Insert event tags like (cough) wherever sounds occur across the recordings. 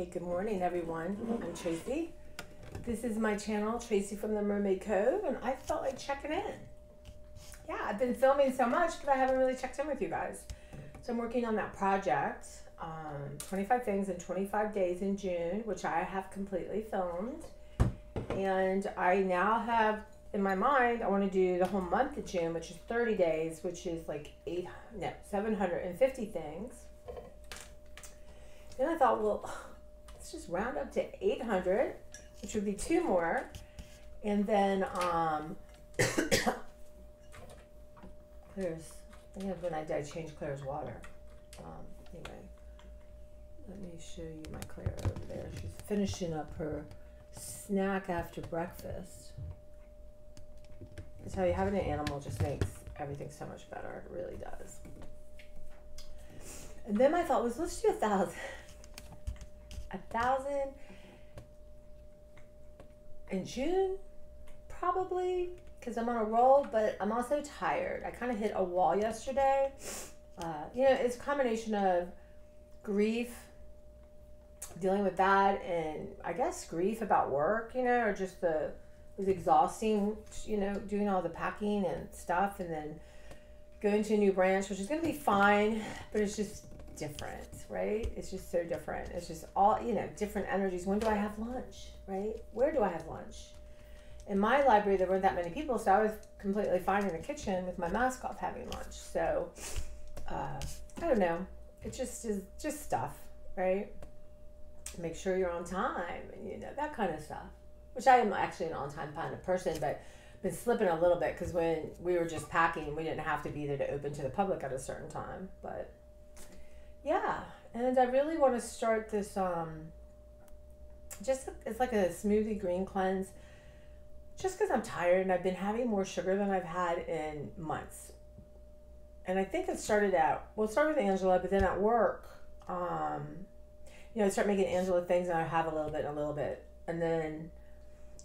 Hey, good morning, everyone. I'm Tracy. This is my channel, Tracy from the Mermaid Cove, and I felt like checking in. Yeah, I've been filming so much, but I haven't really checked in with you guys. So I'm working on that project, um, 25 things in 25 days in June, which I have completely filmed. And I now have in my mind, I want to do the whole month of June, which is 30 days, which is like eight, no, 750 things. Then I thought, well, just round up to 800, which would be two more. And then, um, (coughs) Claire's, I think when I did, I changed Claire's water. Um, anyway, let me show you my Claire over there. She's finishing up her snack after breakfast. I tell you, having an animal just makes everything so much better. It really does. And then my thought was, let's do a thousand. A thousand in June, probably, because I'm on a roll, but I'm also tired. I kind of hit a wall yesterday. Uh, you know, it's a combination of grief, dealing with that, and I guess grief about work, you know, or just the was exhausting, you know, doing all the packing and stuff, and then going to a new branch, which is going to be fine, but it's just different, right? It's just so different. It's just all, you know, different energies. When do I have lunch, right? Where do I have lunch? In my library, there weren't that many people, so I was completely fine in the kitchen with my mask off having lunch. So, uh, I don't know. It just is just stuff, right? Make sure you're on time and, you know, that kind of stuff which I am actually an on time kind of person, but been slipping a little bit because when we were just packing, we didn't have to be there to open to the public at a certain time. But yeah, and I really want to start this. Um, just it's like a smoothie green cleanse. Just because I'm tired and I've been having more sugar than I've had in months. And I think it started out, well, it started with Angela, but then at work, um, you know, I start making Angela things and I have a little bit and a little bit. And then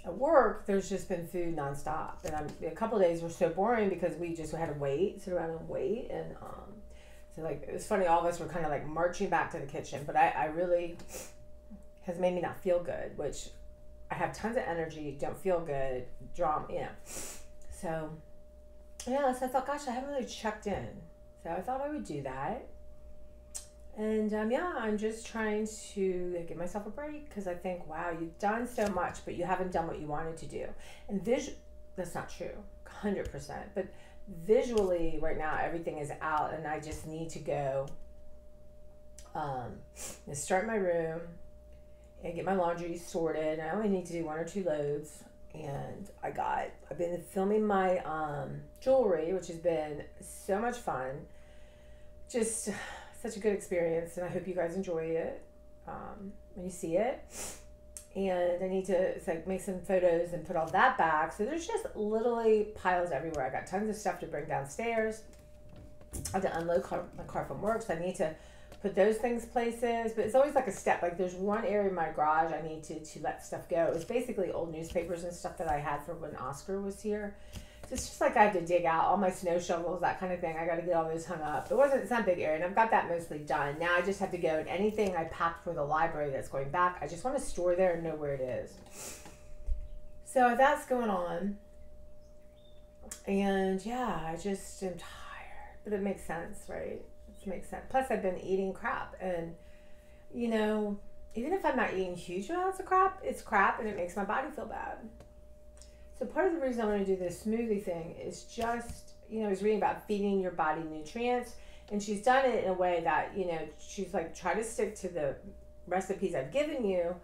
at work, there's just been food nonstop, and I'm, a couple days were so boring because we just had to wait, sit around and wait, and um, so like it's funny. All of us were kind of like marching back to the kitchen, but I, I really has made me not feel good, which I have tons of energy, don't feel good, drama, you know. So yeah, so I thought, gosh, I haven't really checked in, so I thought I would do that. And um, yeah, I'm just trying to give myself a break because I think, wow, you've done so much, but you haven't done what you wanted to do. And visual, that's not true, 100%. But visually, right now, everything is out, and I just need to go um, and start my room and get my laundry sorted. I only need to do one or two loads. And I got, I've been filming my um, jewelry, which has been so much fun. Just such a good experience, and I hope you guys enjoy it um, when you see it. And I need to like make some photos and put all that back. So there's just literally piles everywhere. I got tons of stuff to bring downstairs. I have to unload car, my car from work, so I need to put those things places. But it's always like a step. Like there's one area in my garage I need to to let stuff go. It was basically old newspapers and stuff that I had for when Oscar was here. It's just like I have to dig out all my snow shovels, that kind of thing. I got to get all those hung up. It wasn't, a big area, and I've got that mostly done. Now I just have to go and anything I packed for the library that's going back, I just want to store there and know where it is. So that's going on. And yeah, I just am tired, but it makes sense, right? It makes sense. Plus, I've been eating crap, and you know, even if I'm not eating huge amounts of crap, it's crap, and it makes my body feel bad. So part of the reason I want to do this smoothie thing is just, you know, I was reading about feeding your body nutrients, and she's done it in a way that, you know, she's like, try to stick to the recipes I've given you.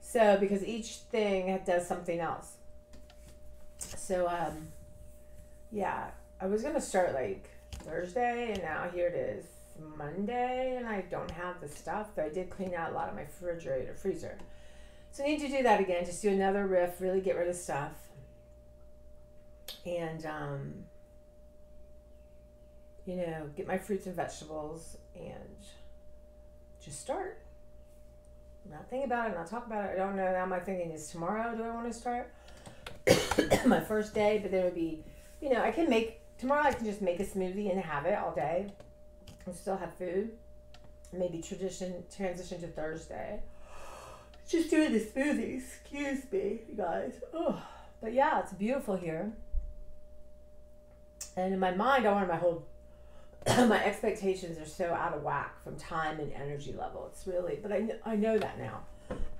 So, because each thing does something else. So, um, yeah, I was going to start like Thursday, and now here it is Monday, and I don't have the stuff, but I did clean out a lot of my refrigerator, freezer. So I need to do that again, just do another riff, really get rid of stuff and um, you know, get my fruits and vegetables and just start. not think about it, not talk about it. I don't know. Now my thinking is tomorrow. Do I want to start (coughs) my first day? But then it would be, you know, I can make tomorrow. I can just make a smoothie and have it all day, and still have food. Maybe tradition transition to Thursday. Just doing the smoothies. Excuse me, you guys. Oh, but yeah, it's beautiful here. And in my mind, I wanted my whole (clears throat) my expectations are so out of whack from time and energy level. It's really, but I, I know that now.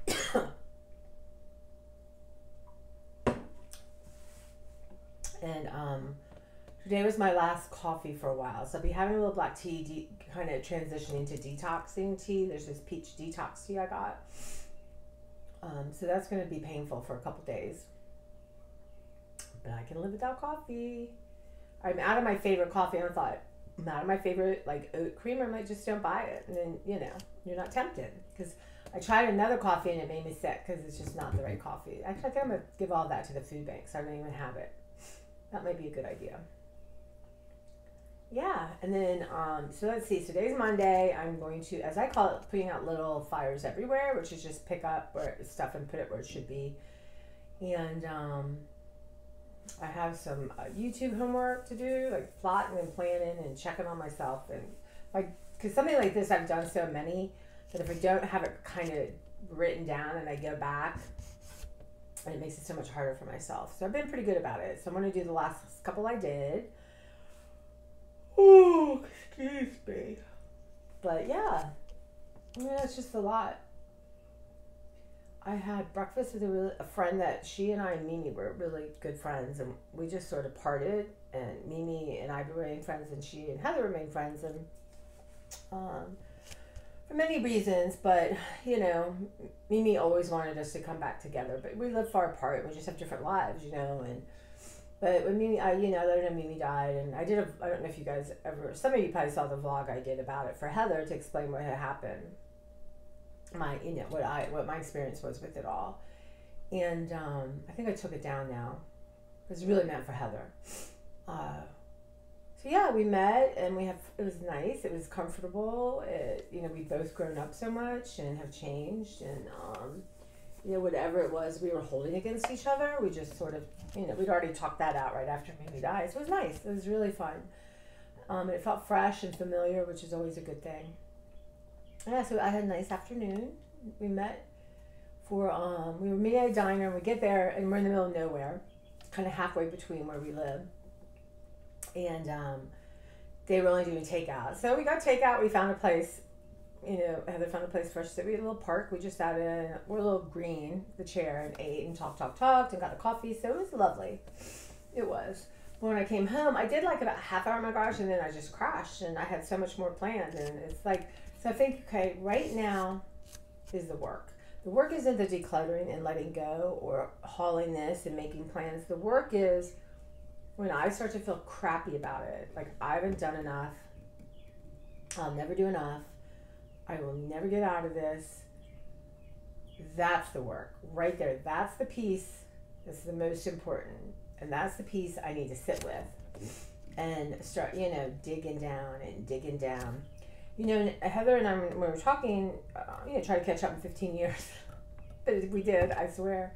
(coughs) and um, today was my last coffee for a while. So I'll be having a little black tea, kind of transitioning to detoxing tea. There's this peach detox tea I got. Um, so that's going to be painful for a couple days. But I can live without coffee. I'm out of my favorite coffee. and I thought, I'm out of my favorite like oat cream. I might just don't buy it. And then, you know, you're not tempted. Because I tried another coffee and it made me sick because it's just not the right coffee. Actually, I think I'm going to give all that to the food bank so I don't even have it. That might be a good idea. Yeah, and then um, so let's see. Today's Monday. I'm going to, as I call it, putting out little fires everywhere, which is just pick up where stuff and put it where it should be. And um, I have some uh, YouTube homework to do, like plotting and planning and checking on myself, and like because something like this I've done so many that if I don't have it kind of written down and I go back, and it makes it so much harder for myself. So I've been pretty good about it. So I'm going to do the last couple I did. Oh, excuse me. But yeah, yeah, it's just a lot. I had breakfast with a, really, a friend that she and I and Mimi were really good friends, and we just sort of parted. And Mimi and I remained friends, and she and Heather remained friends, and um, for many reasons. But you know, Mimi always wanted us to come back together, but we live far apart. We just have different lives, you know, and but when Mimi, I, you know, know Mimi died, and I did a, I don't know if you guys ever, some of you probably saw the vlog I did about it for Heather to explain what had happened. My, you know, what I, what my experience was with it all. And um, I think I took it down now. It was really meant for Heather. Uh, so yeah, we met and we have, it was nice. It was comfortable. It, you know, we've both grown up so much and have changed. And, um, you know, whatever it was we were holding against each other, we just sort of, you know, we'd already talked that out right after Mimi died. So it was nice. It was really fun. Um, it felt fresh and familiar, which is always a good thing. Yeah, so I had a nice afternoon. We met for, um, we were meeting at a diner, and we get there, and we're in the middle of nowhere, kind of halfway between where we live. And um, they were only doing takeout. So we got takeout, we found a place you know, Heather found a place for us. We had a little park. We just sat in. We're a little green, the chair, and ate and talked, talked, talked, and got a coffee. So it was lovely. It was. But when I came home, I did like about half hour in my garage, and then I just crashed, and I had so much more planned. And it's like, so I think, okay, right now is the work. The work isn't the decluttering and letting go or hauling this and making plans. The work is when I start to feel crappy about it, like I haven't done enough. I'll never do enough I will never get out of this. That's the work right there. That's the piece that's the most important. And that's the piece I need to sit with and start, you know, digging down and digging down. You know, Heather and I, when we were talking, uh, you know, try to catch up in 15 years. (laughs) but we did, I swear.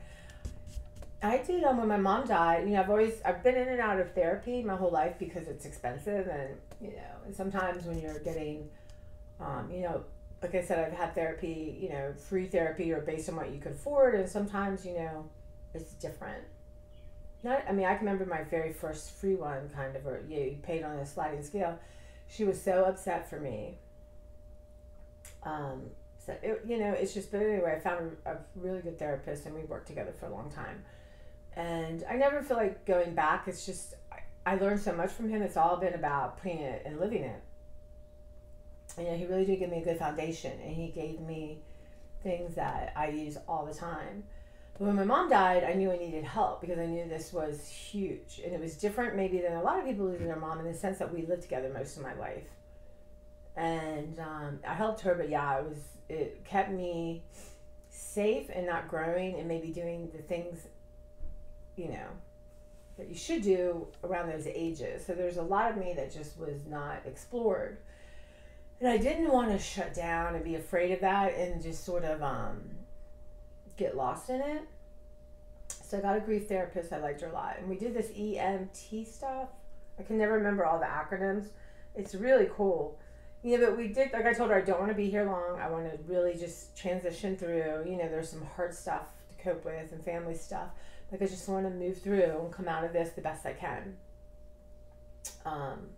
I did um, when my mom died. You know, I've always I've been in and out of therapy my whole life because it's expensive, and you know, and sometimes when you're getting, um, you know, like I said, I've had therapy, you know, free therapy or based on what you could afford, and sometimes, you know, it's different. Not, I mean, I can remember my very first free one, kind of, or you, you paid on a sliding scale. She was so upset for me. Um, so it, you know, it's just. But anyway, I found a, really good therapist, and we worked together for a long time. And I never feel like going back. It's just I, I learned so much from him. It's all been about putting it and living it you know, he really did give me a good foundation and he gave me things that I use all the time. But when my mom died, I knew I needed help because I knew this was huge. And it was different maybe than a lot of people losing their mom in the sense that we lived together most of my life. And um, I helped her, but yeah, it was it kept me safe and not growing and maybe doing the things, you know, that you should do around those ages. So there's a lot of me that just was not explored and I didn't want to shut down and be afraid of that and just sort of um, get lost in it. So I got a grief therapist. I liked her a lot. And we did this EMT stuff. I can never remember all the acronyms. It's really cool. Yeah, but we did, like I told her, I don't want to be here long. I want to really just transition through. You know, there's some hard stuff to cope with and family stuff. Like, I just want to move through and come out of this the best I can. Um,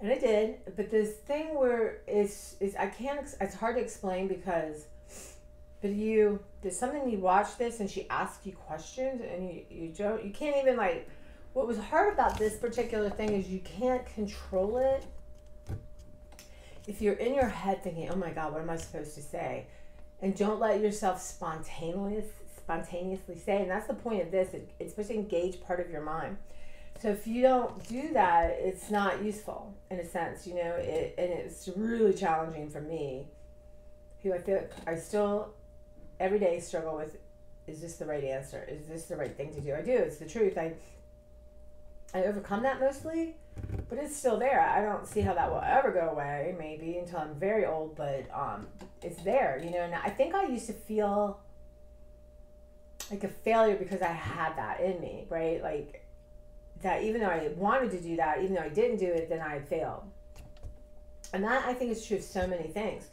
and I did, but this thing where it's, it's I can't, it's hard to explain because, but you, there's something you watch this and she asks you questions and you, you don't, you can't even like, what was hard about this particular thing is you can't control it if you're in your head thinking, "Oh my God, what am I supposed to say?" and don't let yourself spontaneous, spontaneously say. And that's the point of this. It, it's supposed to engage part of your mind. So if you don't do that, it's not useful in a sense, you know. It and it's really challenging for me, who I feel I still every day struggle with. Is this the right answer? Is this the right thing to do? I do. It's the truth. I I overcome that mostly, but it's still there. I don't see how that will ever go away. Maybe until I'm very old, but um, it's there, you know. And I think I used to feel like a failure because I had that in me, right? Like that, even though I wanted to do that, even though I didn't do it, then I failed. And that I think is true of so many things.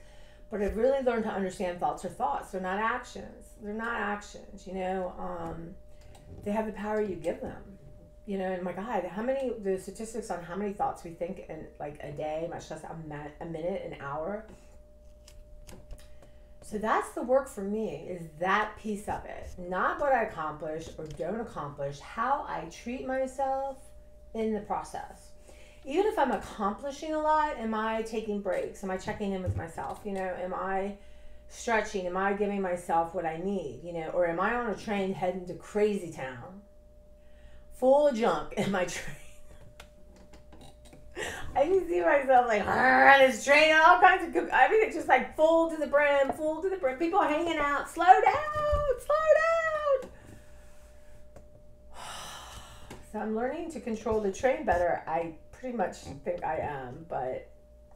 But I've really learned to understand thoughts are thoughts. They're not actions. They're not actions. You know, um, they have the power you give them you know, my God, how many the statistics on how many thoughts we think in like a day, much less a, ma- a minute, an hour. So that's the work for me is that piece of it, not what I accomplish or don't accomplish, how I treat myself in the process. Even if I'm accomplishing a lot, am I taking breaks? Am I checking in with myself? You know, am I stretching? Am I giving myself what I need? You know, or am I on a train heading to crazy town? Full of junk in my (laughs) train. I can see myself like on this train, all kinds of good, everything just like full to the brim, full to the brim. People hanging out. Slow down, slow down. (sighs) So I'm learning to control the train better. I pretty much think I am, but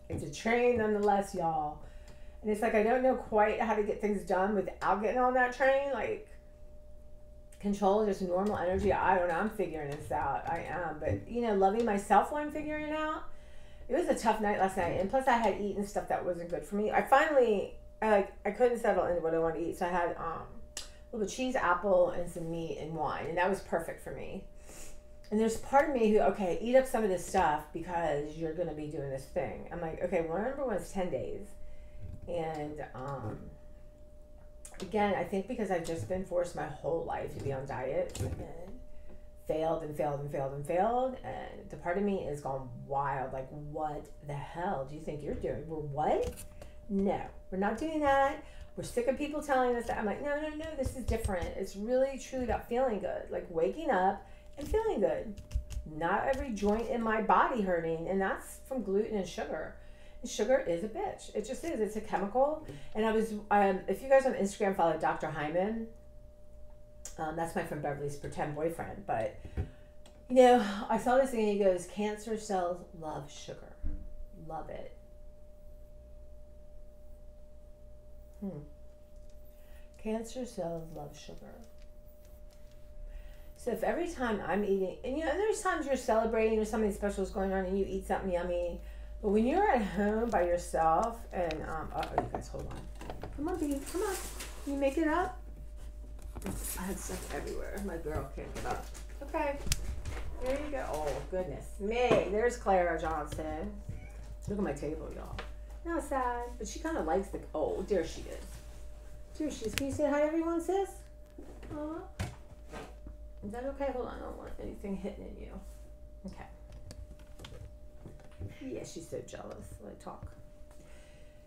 it's a train nonetheless, y'all. And it's like I don't know quite how to get things done without getting on that train. Like control just normal energy. I don't know. I'm figuring this out. I am. But, you know, loving myself while I'm figuring it out. It was a tough night last night. And plus, I had eaten stuff that wasn't good for me. I finally, I like, I couldn't settle into what I wanted to eat. So I had um, a little cheese, apple, and some meat and wine. And that was perfect for me. And there's part of me who, okay, eat up some of this stuff because you're going to be doing this thing. I'm like, okay, well, number one is 10 days. And, um, again, I think because I've just been forced my whole life to be on diet and failed and failed and failed and failed, and the part of me is gone wild. Like, what the hell do you think you're doing? We're what? No, we're not doing that. We're sick of people telling us that. I'm like, no, no, no, this is different. It's really truly about feeling good, like waking up and feeling good. Not every joint in my body hurting, and that's from gluten and sugar sugar is a bitch. It just is. It's a chemical. And I was, um, if you guys on Instagram follow Dr. Hyman, um, that's my friend Beverly's pretend boyfriend. But, you know, I saw this thing and he goes, cancer cells love sugar. Love it. Hmm. Cancer cells love sugar. So if every time I'm eating, and you know, and there's times you're celebrating or something special is going on and you eat something yummy, when you're at home by yourself and um, oh, you guys, hold on. Come on, baby, come on. Can you make it up? I had stuff everywhere. My girl can't get up. Okay. There you go. Oh goodness me. There's Clara Johnson. Look at my table, y'all. Not sad, but she kind of likes the. Oh, there she is. There she is. Can you say hi, everyone, sis? Uh, is that okay? Hold on. I don't want anything hitting in you. Okay. Yeah, she's so jealous. Like talk.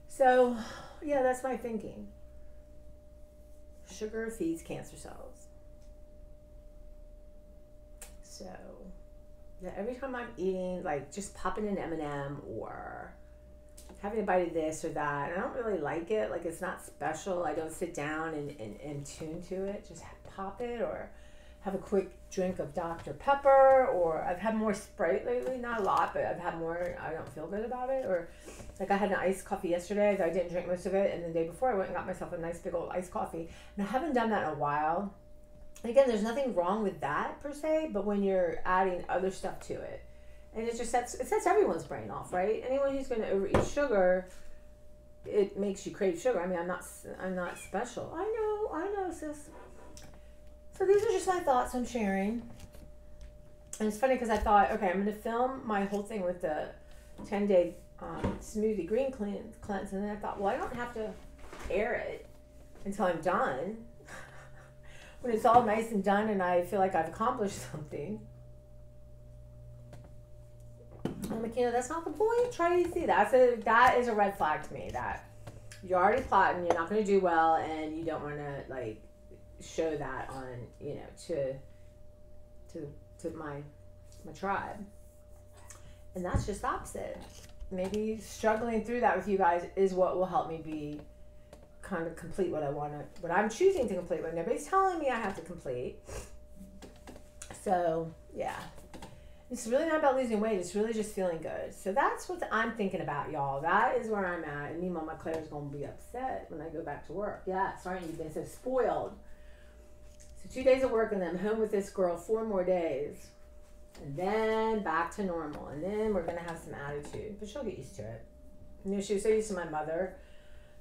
So, yeah, that's my thinking. Sugar feeds cancer cells. So, yeah, every time I'm eating, like just popping an M&M or having a bite of this or that, and I don't really like it. Like it's not special. I don't sit down and, and, and tune to it. Just pop it or have a quick drink of Dr. Pepper, or I've had more Sprite lately. Not a lot, but I've had more. I don't feel good about it. Or like I had an iced coffee yesterday, I didn't drink most of it, and the day before I went and got myself a nice big old iced coffee. And I haven't done that in a while. Again, there's nothing wrong with that per se, but when you're adding other stuff to it, and it just sets it sets everyone's brain off, right? Anyone who's going to overeat sugar, it makes you crave sugar. I mean, I'm not I'm not special. I know, I know, sis. So these are just my thoughts I'm sharing. And it's funny because I thought, okay, I'm going to film my whole thing with the 10 day um, smoothie green cleanse, cleanse, and then I thought, well, I don't have to air it until I'm done. (laughs) when it's all nice and done and I feel like I've accomplished (laughs) something. I'm like, you know, that's not the point. Try to see that's a that is a red flag to me that you're already plotting, you're not going to do well, and you don't want to like show that on you know to to to my my tribe. And that's just opposite. Maybe struggling through that with you guys is what will help me be kind of complete what I want to, what I'm choosing to complete, what nobody's telling me I have to complete. So, yeah. It's really not about losing weight. It's really just feeling good. So that's what I'm thinking about, y'all. That is where I'm at. And meanwhile, my Claire's to be upset when I go back to work. Yeah, sorry, you've been so spoiled. So two days of work and then home with this girl four more days. And then back to normal. And then we're going to have some attitude. But she'll get used to it. You know, she was so used to my mother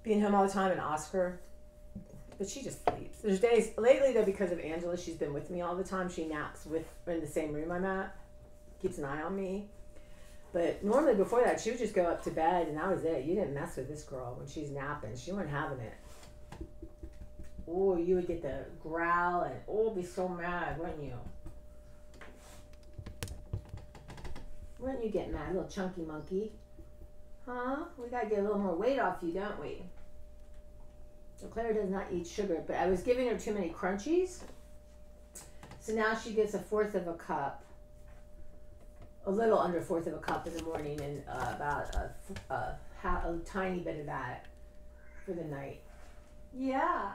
being home all the time and Oscar. But she just sleeps. There's days lately though because of Angela, she's been with me all the time. She naps with in the same room I'm at, keeps an eye on me. But normally before that, she would just go up to bed and that was it. You didn't mess with this girl when she's napping. She wasn't having it. Oh, you would get the growl and oh, be so mad, wouldn't you? Wouldn't you get mad, little chunky monkey? Huh? We gotta get a little more weight off you, don't we? So Claire does not eat sugar, but I was giving her too many crunchies. So now she gets a fourth of a cup, a little under a fourth of a cup in the morning, and uh, about a, a, a tiny bit of that for the night. Yeah.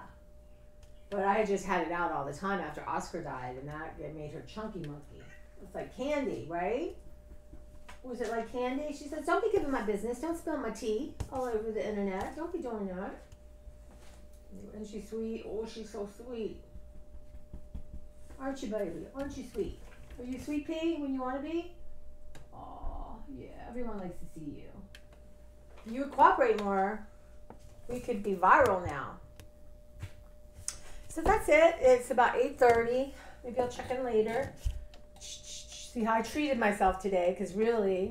But I just had it out all the time after Oscar died, and that made her chunky monkey. It's like candy, right? was it like candy? She said, Don't be giving my business. Don't spill my tea all over the internet. Don't be doing that. And she's sweet. Oh, she's so sweet. Aren't you, baby? Aren't you sweet? Are you sweet pea when you want to be? Oh, yeah. Everyone likes to see you. You cooperate more, we could be viral now. So that's it. It's about 8.30. Maybe I'll check in later see how I treated myself today because really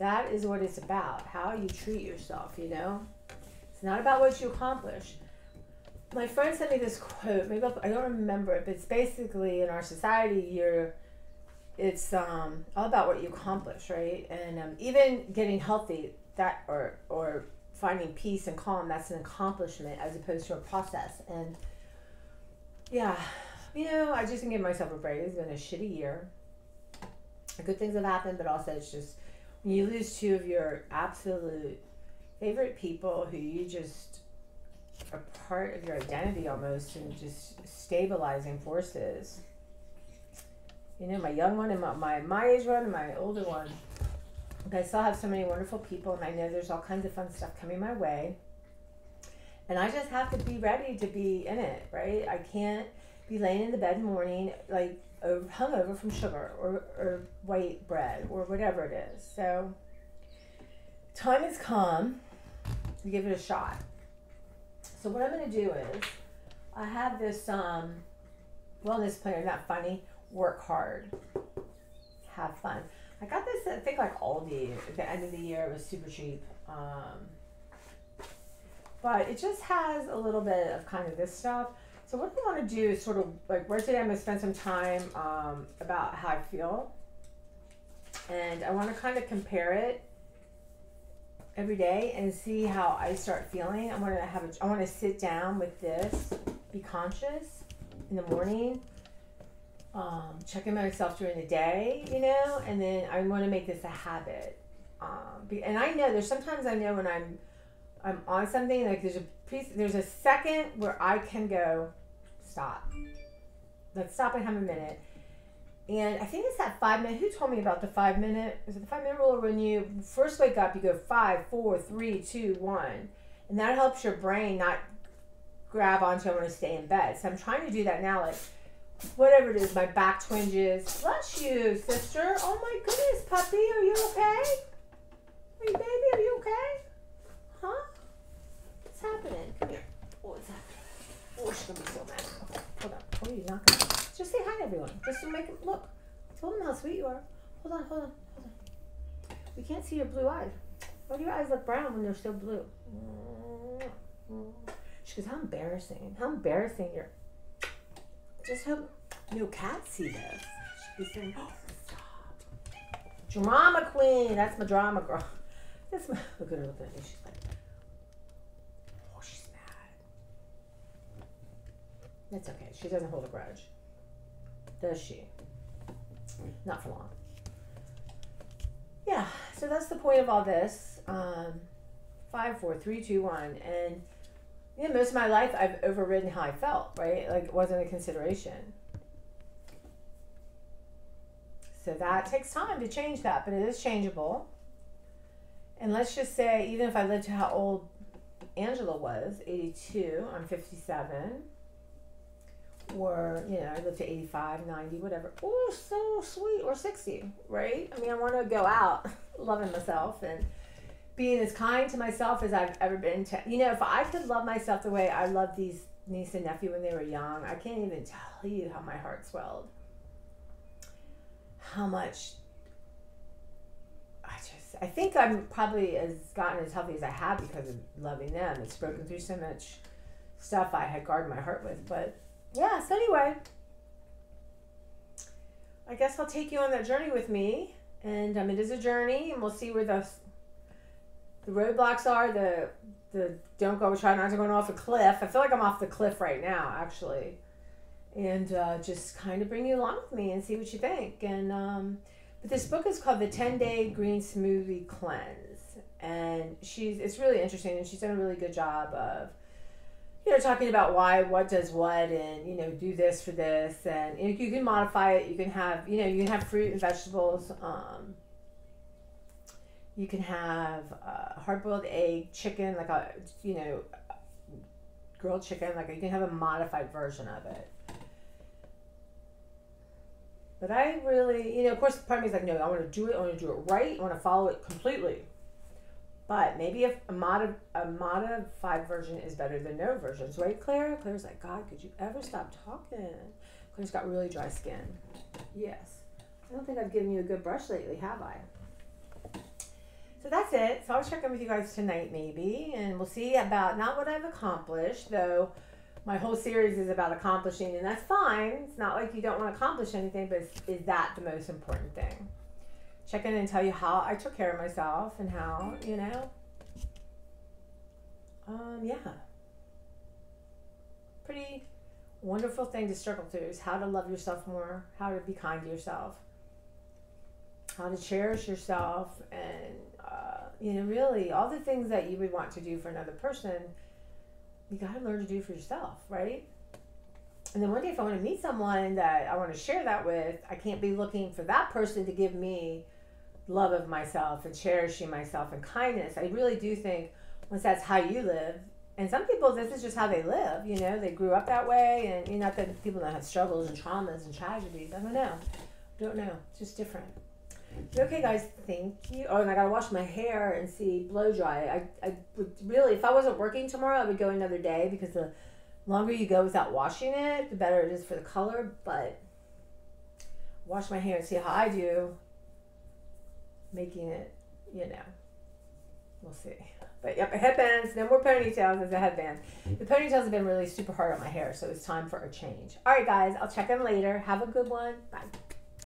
that is what it's about how you treat yourself, you know? It's not about what you accomplish. My friend sent me this quote. Maybe I'll, I do not remember it, but it's basically in our society, you're it's um, all about what you accomplish, right? And um, even getting healthy, that or or finding peace and calm, that's an accomplishment as opposed to a process. And yeah, you know, I just can give myself a break. It's been a shitty year. Good things have happened, but also it's just when you lose two of your absolute favorite people who you just are part of your identity almost and just stabilizing forces. You know, my young one and my, my, my age one and my older one. I still have so many wonderful people, and I know there's all kinds of fun stuff coming my way. And I just have to be ready to be in it, right? I can't be laying in the bed in the morning, like hungover from sugar or, or white bread or whatever it is. So, time has come to give it a shot. So, what I'm going to do is, I have this um, wellness planner, not funny, work hard, have fun. I got this, I think, like Aldi at the end of the year. It was super cheap. Um, but it just has a little bit of kind of this stuff. So what I want to do is sort of like right today I'm going to spend some time um, about how I feel. And I want to kind of compare it every day and see how I start feeling. I want to have a, I want to sit down with this, be conscious in the morning, um, checking myself during the day, you know, and then I want to make this a habit. Um, and I know there's sometimes I know when I'm I'm on something like there's a piece there's a second where I can go stop. Let's stop and have a minute. And I think it's that five minute. Who told me about the five minute? Is it the five minute rule? When you first wake up, you go five, four, three, two, one, and that helps your brain not grab onto. I want to stay in bed. So I'm trying to do that now. Like whatever it is, my back twinges. Bless you, sister. Oh my goodness, puppy, are you okay? Hey, baby, are you okay? Huh? What's happening? Come here. Oh, What's happening? Oh, she's gonna be so mad. Hold on. Oh, you're not gonna. Just say hi everyone. Just to make them look. Tell them how sweet you are. Hold on, hold on, hold on. We can't see your blue eyes. Why do your eyes look brown when they're so blue? She goes, how embarrassing. How embarrassing. You're just hope no cats see this. She'd be saying, oh, stop. Drama queen. That's my drama girl. (laughs) That's my, look at her look at me. She's like, oh, she's mad. That's okay. She doesn't hold a grudge. Does she? Not for long. Yeah, so that's the point of all this. Um, five, four, three, two, one. And yeah, most of my life I've overridden how I felt, right? Like it wasn't a consideration. So that takes time to change that, but it is changeable. And let's just say, even if I lived to how old Angela was, 82, I'm 57, or, you know, I lived to 85, 90, whatever. Oh, so sweet, or 60, right? I mean, I want to go out (laughs) loving myself and being as kind to myself as I've ever been to, you know, if I could love myself the way I loved these niece and nephew when they were young, I can't even tell you how my heart swelled. How much I just, I think I'm probably as gotten as healthy as I have because of loving them. It's broken through so much stuff I had guarded my heart with. But yeah, so anyway, I guess I'll take you on that journey with me. And um, it is a journey, and we'll see where the the roadblocks are the the don't go try not to go off a cliff. I feel like I'm off the cliff right now, actually, and uh, just kind of bring you along with me and see what you think. And um, but this book is called the Ten Day Green Smoothie Cleanse, and she's it's really interesting, and she's done a really good job of you know talking about why what does what and you know do this for this and you, know, you can modify it you can have you know you can have fruit and vegetables um, you can have a hard-boiled egg, chicken, like a you know, grilled chicken. Like you can have a modified version of it. But I really, you know, of course, part of me is like, no, I want to do it. I want to do it right. I want to follow it completely. But maybe if a, mod- a modified version is better than no versions, right, Claire? Claire's like, God, could you ever stop talking? Claire's got really dry skin. Yes. I don't think I've given you a good brush lately, have I? So that's it. So I'll check in with you guys tonight, maybe, and we'll see about not what I've accomplished, though. My whole series is about accomplishing, and that's fine. It's not like you don't want to accomplish anything, but is that the most important thing? Check in and tell you how I took care of myself and how, you know. Um, yeah. Pretty wonderful thing to struggle through is how to love yourself more, how to be kind to yourself, how to cherish yourself, and you know, really, all the things that you would want to do for another person, you got to learn to do for yourself, right? And then one day, if I want to meet someone that I want to share that with, I can't be looking for that person to give me love of myself and cherishing myself and kindness. I really do think once that's how you live, and some people, this is just how they live. You know, they grew up that way, and you know, not that people don't have struggles and traumas and tragedies. I don't know. Don't know. It's just different. Okay, guys, thank you. Oh, and I gotta wash my hair and see blow dry. I, I would really, if I wasn't working tomorrow, I would go another day because the longer you go without washing it, the better it is for the color. But wash my hair and see how I do making it, you know. We'll see. But yep, headbands, no more ponytails as a headband. The ponytails have been really super hard on my hair, so it's time for a change. All right, guys, I'll check in later. Have a good one. Bye.